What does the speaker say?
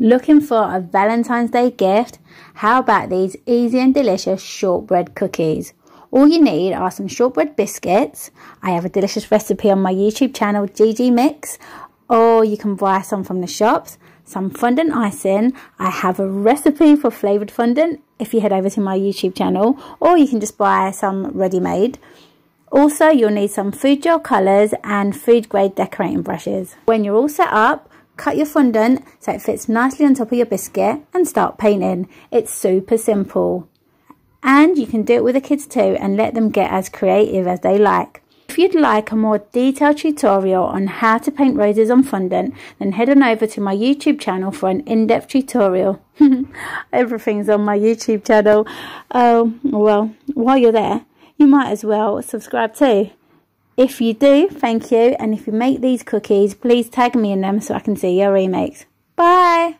Looking for a Valentine's Day gift? How about these easy and delicious shortbread cookies? All you need are some shortbread biscuits. I have a delicious recipe on my YouTube channel, GG Mix, or you can buy some from the shops. Some fondant icing. I have a recipe for flavoured fondant if you head over to my YouTube channel, or you can just buy some ready-made. Also, you'll need some food gel colours and food grade decorating brushes. When you're all set up, Cut your fondant so it fits nicely on top of your biscuit and start painting. It's super simple. And you can do it with the kids too and let them get as creative as they like. If you'd like a more detailed tutorial on how to paint roses on fondant, then head on over to my YouTube channel for an in-depth tutorial. Everything's on my YouTube channel. Oh, well, while you're there, you might as well subscribe too. If you do, thank you. And if you make these cookies, please tag me in them so I can see your remakes. Bye!